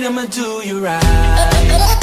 I'ma do you right